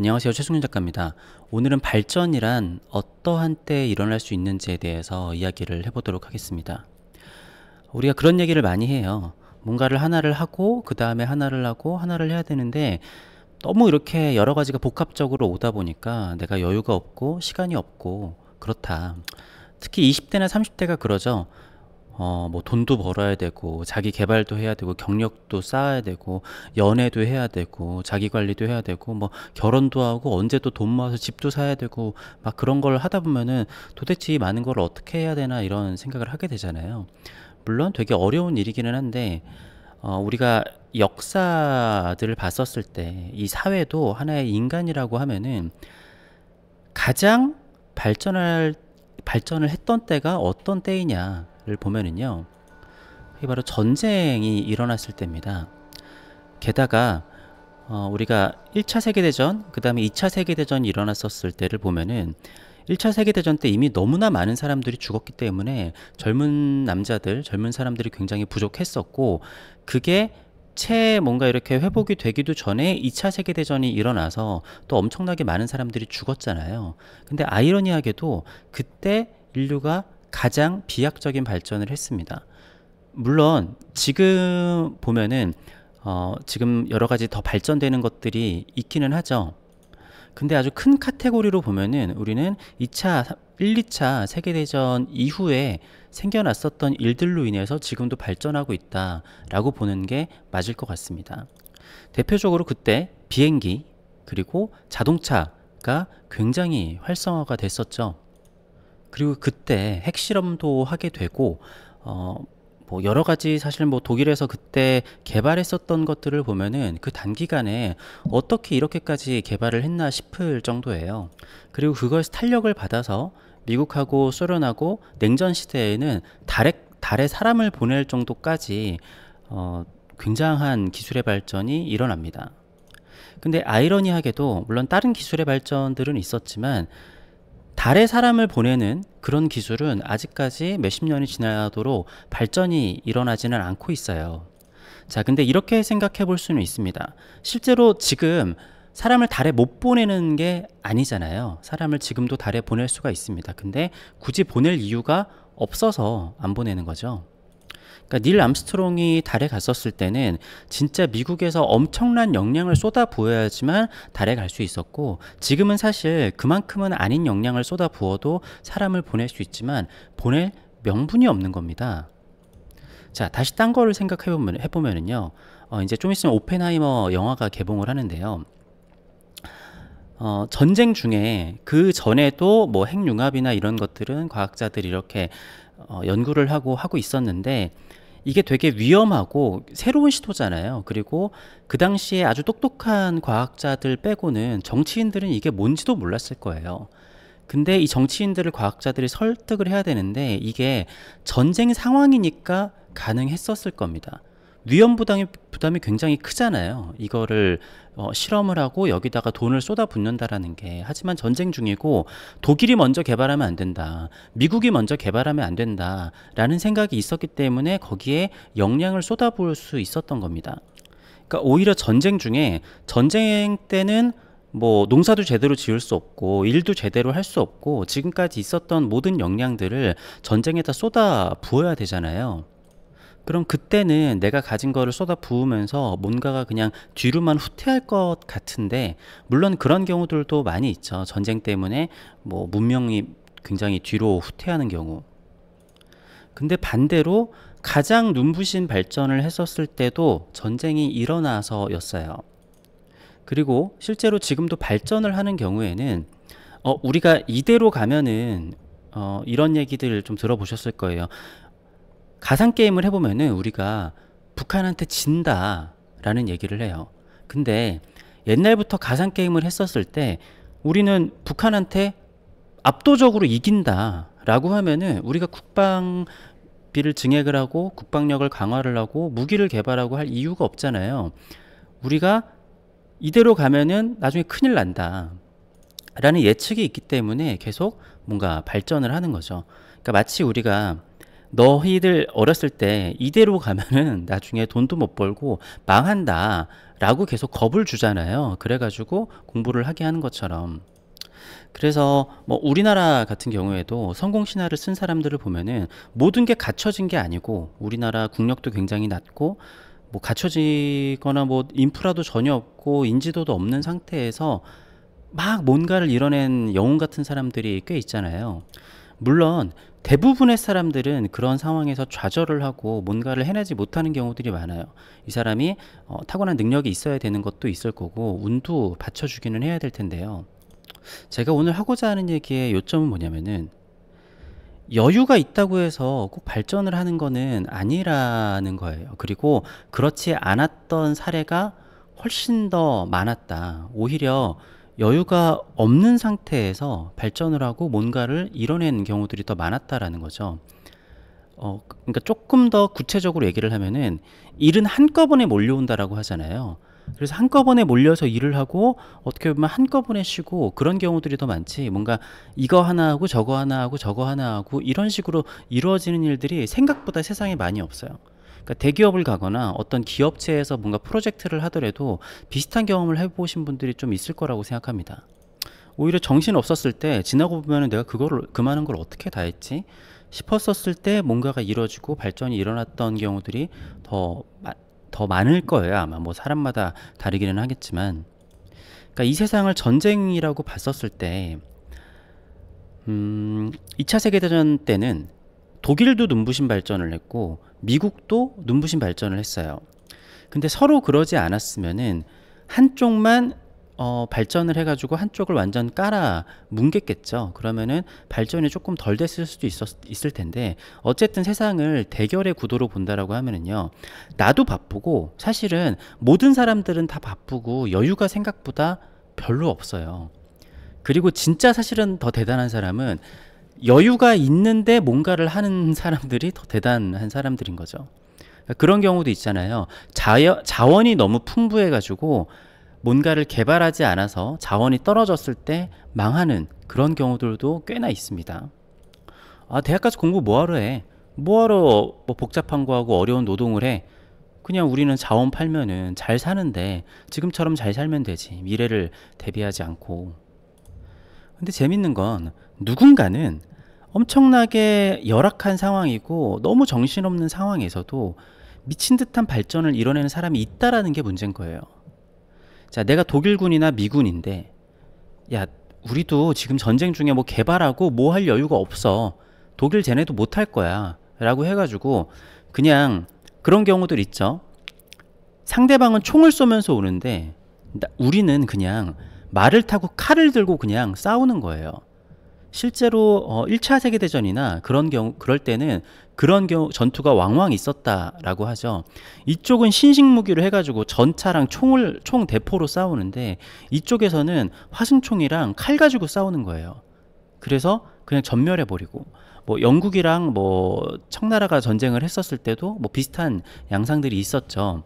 안녕하세요. 최승윤 작가입니다. 오늘은 발전이란 어떠한 때 일어날 수 있는지에 대해서 이야기를 해보도록 하겠습니다. 우리가 그런 얘기를 많이 해요. 뭔가를 하나를 하고, 그 다음에 하나를 하고, 하나를 해야 되는데, 너무 이렇게 여러 가지가 복합적으로 오다 보니까 내가 여유가 없고, 시간이 없고, 그렇다. 특히 20대나 30대가 그러죠. 어, 뭐 돈도 벌어야 되고 자기 개발도 해야 되고 경력도 쌓아야 되고 연애도 해야 되고 자기 관리도 해야 되고 뭐 결혼도 하고 언제 또 돈 모아서 집도 사야 되고 막 그런 걸 하다 보면은 도대체 이 많은 걸 어떻게 해야 되나 이런 생각을 하게 되잖아요. 물론 되게 어려운 일이기는 한데 어, 우리가 역사들을 봤었을 때 이 사회도 하나의 인간이라고 하면은 가장 발전할 발전을 했던 때가 어떤 때이냐 를 보면은요. 이게 바로 전쟁이 일어났을 때입니다. 게다가 어, 우리가 1차 세계대전, 그 다음에 2차 세계대전이 일어났었을 때를 보면은 1차 세계대전 때 이미 너무나 많은 사람들이 죽었기 때문에 젊은 남자들, 젊은 사람들이 굉장히 부족했었고, 그게 채 뭔가 이렇게 회복이 되기도 전에 2차 세계대전이 일어나서 또 엄청나게 많은 사람들이 죽었잖아요. 근데 아이러니하게도 그때 인류가 가장 비약적인 발전을 했습니다. 물론 지금 보면은 어, 지금 여러 가지 더 발전되는 것들이 있기는 하죠. 근데 아주 큰 카테고리로 보면은 우리는 2차, 1, 2차 세계대전 이후에 생겨났었던 일들로 인해서 지금도 발전하고 있다라고 보는 게 맞을 것 같습니다. 대표적으로 그때 비행기 그리고 자동차가 굉장히 활성화가 됐었죠. 그리고 그때 핵실험도 하게 되고 어, 뭐 여러 가지 사실 뭐 독일에서 그때 개발했었던 것들을 보면은 그 단기간에 어떻게 이렇게까지 개발을 했나 싶을 정도예요. 그리고 그것에 탄력을 받아서 미국하고 소련하고 냉전 시대에는 달에 달에 사람을 보낼 정도까지 어, 굉장한 기술의 발전이 일어납니다. 근데 아이러니하게도 물론 다른 기술의 발전들은 있었지만 달에 사람을 보내는 그런 기술은 아직까지 몇십 년이 지나도록 발전이 일어나지는 않고 있어요. 자, 근데 이렇게 생각해 볼 수는 있습니다. 실제로 지금 사람을 달에 못 보내는 게 아니잖아요. 사람을 지금도 달에 보낼 수가 있습니다. 근데 굳이 보낼 이유가 없어서 안 보내는 거죠. 그러니까 닐 암스트롱이 달에 갔었을 때는 진짜 미국에서 엄청난 역량을 쏟아 부어야지만 달에 갈 수 있었고 지금은 사실 그만큼은 아닌 역량을 쏟아 부어도 사람을 보낼 수 있지만 보낼 명분이 없는 겁니다. 자 다시 딴 거를 생각해 보면 해보면은요 어, 이제 좀 있으면 오펜하이머 영화가 개봉을 하는데요. 어, 전쟁 중에 그 전에도 뭐 핵융합이나 이런 것들은 과학자들이 이렇게 어, 연구를 하고 하고 있었는데 이게 되게 위험하고 새로운 시도잖아요. 그리고 그 당시에 아주 똑똑한 과학자들 빼고는 정치인들은 이게 뭔지도 몰랐을 거예요. 근데 이 정치인들을 과학자들이 설득을 해야 되는데 이게 전쟁 상황이니까 가능했었을 겁니다. 위험 부담이, 부담이 굉장히 크잖아요. 이거를 어, 실험을 하고 여기다가 돈을 쏟아붓는다라는 게 하지만 전쟁 중이고 독일이 먼저 개발하면 안 된다. 미국이 먼저 개발하면 안 된다라는 생각이 있었기 때문에 거기에 역량을 쏟아부을 수 있었던 겁니다. 그러니까 오히려 전쟁 중에 전쟁 때는 뭐 농사도 제대로 지을 수 없고 일도 제대로 할 수 없고 지금까지 있었던 모든 역량들을 전쟁에다 쏟아 부어야 되잖아요. 그럼 그때는 내가 가진 거를 쏟아 부으면서 뭔가가 그냥 뒤로만 후퇴할 것 같은데 물론 그런 경우들도 많이 있죠. 전쟁 때문에 뭐 문명이 굉장히 뒤로 후퇴하는 경우. 근데 반대로 가장 눈부신 발전을 했었을 때도 전쟁이 일어나서였어요. 그리고 실제로 지금도 발전을 하는 경우에는 어, 우리가 이대로 가면은 어, 이런 얘기들 좀 들어보셨을 거예요. 가상 게임을 해보면은 우리가 북한한테 진다라는 얘기를 해요. 근데 옛날부터 가상 게임을 했었을 때 우리는 북한한테 압도적으로 이긴다라고 하면은 우리가 국방 비를 증액을 하고 국방력을 강화를 하고 무기를 개발하고 할 이유가 없잖아요. 우리가 이대로 가면은 나중에 큰일 난다. 라는 예측이 있기 때문에 계속 뭔가 발전을 하는 거죠. 그러니까 마치 우리가 너희들 어렸을 때 이대로 가면은 나중에 돈도 못 벌고 망한다 라고 계속 겁을 주잖아요. 그래가지고 공부를 하게 하는 것처럼. 그래서 뭐 우리나라 같은 경우에도 성공 신화를 쓴 사람들을 보면은 모든 게 갖춰진 게 아니고 우리나라 국력도 굉장히 낮고 뭐 갖춰지거나 뭐 인프라도 전혀 없고 인지도도 없는 상태에서 막 뭔가를 이뤄낸 영웅 같은 사람들이 꽤 있잖아요. 물론 대부분의 사람들은 그런 상황에서 좌절을 하고 뭔가를 해내지 못하는 경우들이 많아요. 이 사람이 어, 타고난 능력이 있어야 되는 것도 있을 거고 운도 받쳐주기는 해야 될 텐데요. 제가 오늘 하고자 하는 얘기의 요점은 뭐냐면은 여유가 있다고 해서 꼭 발전을 하는 거는 아니라는 거예요. 그리고 그렇지 않았던 사례가 훨씬 더 많았다. 오히려 여유가 없는 상태에서 발전을 하고 뭔가를 이뤄낸 경우들이 더 많았다라는 거죠. 어, 그러니까 조금 더 구체적으로 얘기를 하면은 일은 한꺼번에 몰려온다라고 하잖아요. 그래서 한꺼번에 몰려서 일을 하고 어떻게 보면 한꺼번에 쉬고 그런 경우들이 더 많지 뭔가 이거 하나 하고 저거 하나 하고 저거 하나 하고 이런 식으로 이루어지는 일들이 생각보다 세상에 많이 없어요. 그러니까 대기업을 가거나 어떤 기업체에서 뭔가 프로젝트를 하더라도 비슷한 경험을 해보신 분들이 좀 있을 거라고 생각합니다. 오히려 정신 없었을 때 지나고 보면은 내가 그거를 그 많은 걸 어떻게 다 했지? 싶었었을 때 뭔가가 이루어지고 발전이 일어났던 경우들이 더 더 많을 거예요 아마. 뭐 사람마다 다르기는 하겠지만. 그러니까 이 세상을 전쟁이라고 봤었을 때 음, 2차 세계대전 때는 독일도 눈부신 발전을 했고 미국도 눈부신 발전을 했어요. 근데 서로 그러지 않았으면은 한쪽만 어, 발전을 해가지고 한쪽을 완전 깔아 뭉갰겠죠. 그러면은 발전이 조금 덜 됐을 수도 있었, 있을 텐데, 어쨌든 세상을 대결의 구도로 본다라고 하면은요, 나도 바쁘고, 사실은 모든 사람들은 다 바쁘고, 여유가 생각보다 별로 없어요. 그리고 진짜 사실은 더 대단한 사람은 여유가 있는데 뭔가를 하는 사람들이 더 대단한 사람들인 거죠. 그런 경우도 있잖아요. 자여, 자원이 너무 풍부해가지고 뭔가를 개발하지 않아서 자원이 떨어졌을 때 망하는 그런 경우들도 꽤나 있습니다. 아, 대학 가서 공부 뭐하러 해? 뭐하러 뭐 복잡한 거 하고 어려운 노동을 해? 그냥 우리는 자원 팔면은 잘 사는데 지금처럼 잘 살면 되지. 미래를 대비하지 않고. 근데 재밌는 건 누군가는 엄청나게 열악한 상황이고 너무 정신없는 상황에서도 미친 듯한 발전을 이뤄내는 사람이 있다라는 게 문제인 거예요. 자, 내가 독일군이나 미군인데, 야, 우리도 지금 전쟁 중에 뭐 개발하고 뭐 할 여유가 없어. 독일 쟤네도 못할 거야. 라고 해가지고, 그냥 그런 경우들 있죠. 상대방은 총을 쏘면서 오는데, 우리는 그냥 말을 타고 칼을 들고 그냥 싸우는 거예요. 실제로 어 1차 세계 대전이나 그런 경우 그럴 때는 그런 경우 전투가 왕왕 있었다라고 하죠. 이쪽은 신식 무기로 해 가지고 전차랑 총을 총 대포로 싸우는데 이쪽에서는 화승총이랑 칼 가지고 싸우는 거예요. 그래서 그냥 전멸해 버리고 뭐 영국이랑 뭐 청나라가 전쟁을 했었을 때도 뭐 비슷한 양상들이 있었죠.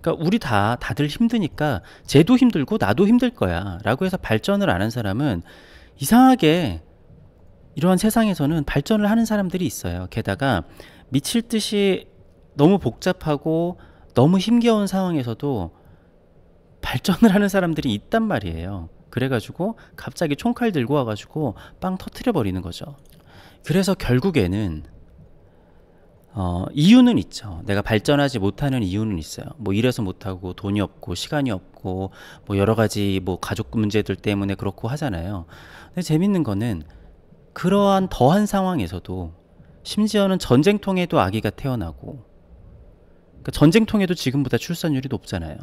그러니까 우리 다 다들 힘드니까 쟤도 힘들고 나도 힘들 거야라고 해서 발전을 안 한 사람은 이상하게 이러한 세상에서는 발전을 하는 사람들이 있어요. 게다가 미칠 듯이 너무 복잡하고 너무 힘겨운 상황에서도 발전을 하는 사람들이 있단 말이에요. 그래가지고 갑자기 총칼 들고 와가지고 빵 터트려 버리는 거죠. 그래서 결국에는 어, 이유는 있죠. 내가 발전하지 못하는 이유는 있어요. 뭐 이래서 못하고 돈이 없고 시간이 없고 뭐 여러 가지 뭐 가족 문제들 때문에 그렇고 하잖아요. 근데 재밌는 거는 그러한 더한 상황에서도 심지어는 전쟁통에도 아기가 태어나고 그러니까 전쟁통에도 지금보다 출산율이 높잖아요.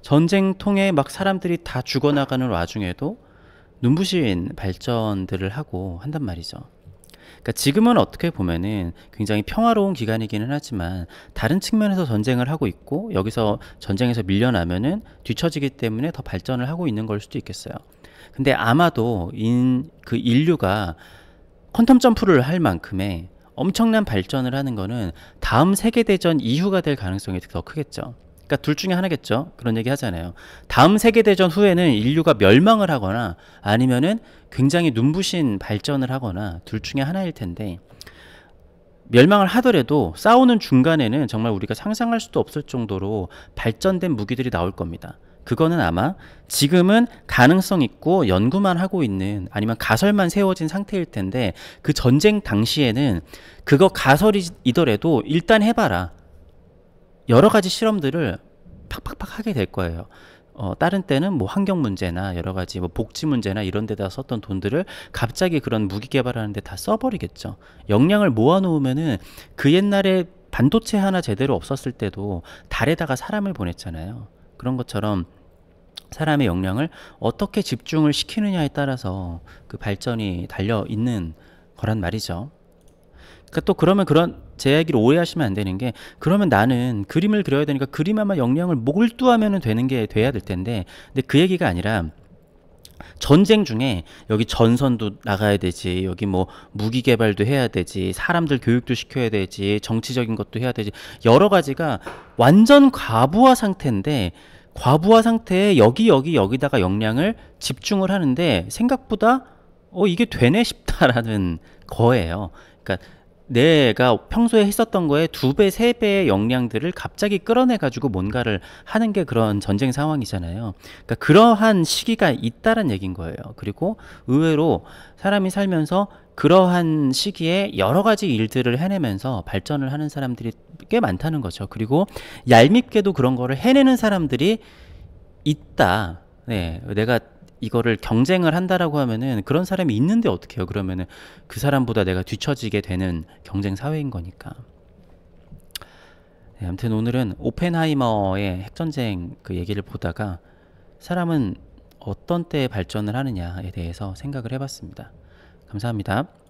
전쟁통에 막 사람들이 다 죽어나가는 와중에도 눈부신 발전들을 하고 한단 말이죠. 그러니까 지금은 어떻게 보면은 굉장히 평화로운 기간이기는 하지만 다른 측면에서 전쟁을 하고 있고 여기서 전쟁에서 밀려나면은 뒤처지기 때문에 더 발전을 하고 있는 걸 수도 있겠어요. 근데 아마도 인, 그 인류가 퀀텀 점프를 할 만큼의 엄청난 발전을 하는 거는 다음 세계대전 이후가 될 가능성이 더 크겠죠. 그러니까 둘 중에 하나겠죠. 그런 얘기 하잖아요. 다음 세계대전 후에는 인류가 멸망을 하거나 아니면은 굉장히 눈부신 발전을 하거나 둘 중에 하나일 텐데 멸망을 하더라도 싸우는 중간에는 정말 우리가 상상할 수도 없을 정도로 발전된 무기들이 나올 겁니다. 그거는 아마 지금은 가능성 있고 연구만 하고 있는 아니면 가설만 세워진 상태일 텐데 그 전쟁 당시에는 그거 가설이더라도 일단 해봐라. 여러 가지 실험들을 팍팍팍 하게 될 거예요. 어, 다른 때는 뭐 환경 문제나 여러 가지 뭐 복지 문제나 이런 데다 썼던 돈들을 갑자기 그런 무기 개발하는데 다 써버리겠죠. 역량을 모아놓으면은 그 옛날에 반도체 하나 제대로 없었을 때도 달에다가 사람을 보냈잖아요. 그런 것처럼 사람의 역량을 어떻게 집중을 시키느냐에 따라서 그 발전이 달려 있는 거란 말이죠. 그러니까 또 그러면 그런 제 얘기를 오해하시면 안 되는 게 그러면 나는 그림을 그려야 되니까 그림에만 역량을 몰두하면 되는 게 돼야 될 텐데 근데 그 얘기가 아니라 전쟁 중에 여기 전선도 나가야 되지 여기 뭐 무기 개발도 해야 되지 사람들 교육도 시켜야 되지 정치적인 것도 해야 되지 여러 가지가 완전 과부하 상태인데 과부하 상태에 여기 여기 여기다가 역량을 집중을 하는데 생각보다 어 이게 되네 싶다라는 거예요. 그러니까 내가 평소에 했었던 거에 두 배, 세 배의 역량들을 갑자기 끌어내 가지고 뭔가를 하는 게 그런 전쟁 상황이잖아요. 그러니까 그러한 시기가 있다란 얘기인 거예요. 그리고 의외로 사람이 살면서 그러한 시기에 여러 가지 일들을 해내면서 발전을 하는 사람들이 꽤 많다는 거죠. 그리고 얄밉게도 그런 거를 해내는 사람들이 있다. 네, 내가 이거를 경쟁을 한다라고 하면은 그런 사람이 있는데 어떻게 해요? 그러면은 그 사람보다 내가 뒤처지게 되는 경쟁 사회인 거니까. 네, 아무튼 오늘은 오펜하이머의 핵전쟁 그 얘기를 보다가 사람은 어떤 때 발전을 하느냐에 대해서 생각을 해봤습니다. 감사합니다.